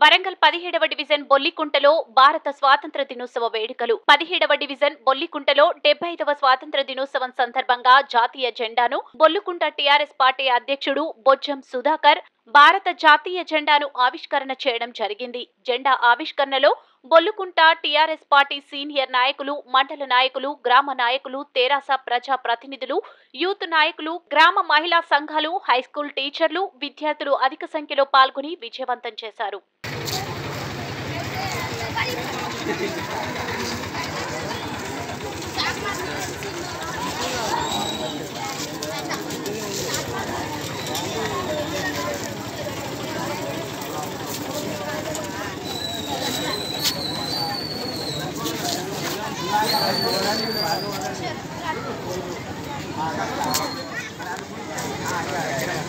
వరంగల్ పదిహేడవ డివిజన్ బొల్లికుంటలో భారత స్వాతంత్ర దినోత్సవ వేడుకలు. పదిహేడవ డివిజన్ బొల్లికుంటలో డెబ్బై ఐదవ స్వాతంత్ర దినోత్సవం సందర్భంగా జాతీయ జెండాను బొల్లుకుంట టీఆర్ఎస్ పార్టీ అధ్యక్షుడు బొజ్జం సుధాకర్ భారత జాతీయ జెండాను ఆవిష్కరణ చేయడం జరిగింది. జెండా ఆవిష్కరణలో బొల్లుకుంట టీఆర్ఎస్ పార్టీ సీనియర్ నాయకులు మండల నాయకులు గ్రామ నాయకులు తెరాస ప్రజా ప్రతినిధులు యూత్ నాయకులు గ్రామ మహిళా సంఘాలు హైస్కూల్ టీచర్లు విద్యార్థులు అధిక సంఖ్యలో పాల్గొని విజయవంతం చేశారు. Thank you.